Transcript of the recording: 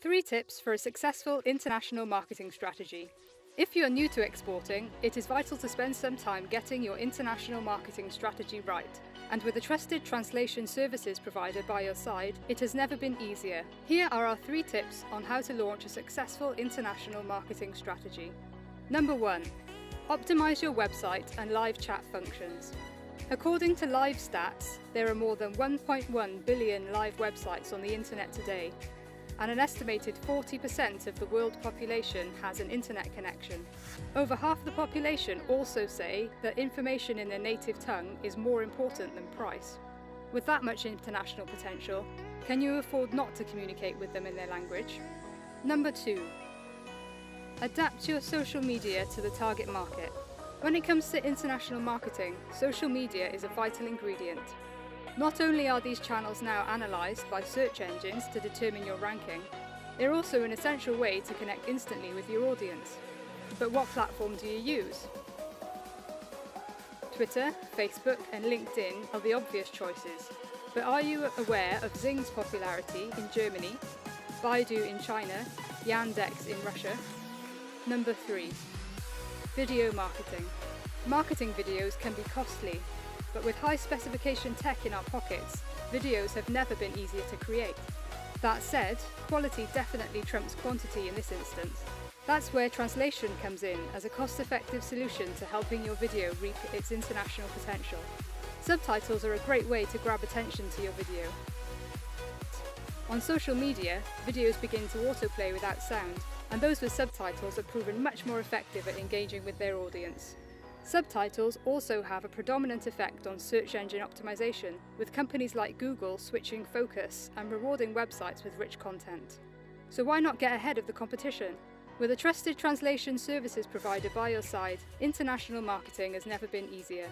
Three tips for a successful international marketing strategy. If you are new to exporting, it is vital to spend some time getting your international marketing strategy right. And with a trusted translation services provider by your side, it has never been easier. Here are our three tips on how to launch a successful international marketing strategy. Number one, optimize your website and live chat functions. According to LiveStats, there are more than 1.1 billion live websites on the internet today, and an estimated 40% of the world population has an internet connection. Over half the population also say that information in their native tongue is more important than price. With that much international potential, can you afford not to communicate with them in their language? Number two, adapt your social media to the target market. When it comes to international marketing, social media is a vital ingredient. Not only are these channels now analysed by search engines to determine your ranking, they're also an essential way to connect instantly with your audience. But what platform do you use? Twitter, Facebook and LinkedIn are the obvious choices, but are you aware of XING's popularity in Germany, Baidu in China, Yandex in Russia? Number 3. Video marketing. Marketing videos can be costly but with high specification tech in our pockets, videos have never been easier to create. That said, quality definitely trumps quantity in this instance. That's where translation comes in as a cost-effective solution to helping your video reap its international potential. Subtitles are a great way to grab attention to your video. On social media, videos begin to autoplay without sound, and those with subtitles have proven much more effective at engaging with their audience. Subtitles also have a predominant effect on search engine optimization, with companies like Google switching focus and rewarding websites with rich content. So why not get ahead of the competition? With a trusted translation services provider by your side, international marketing has never been easier.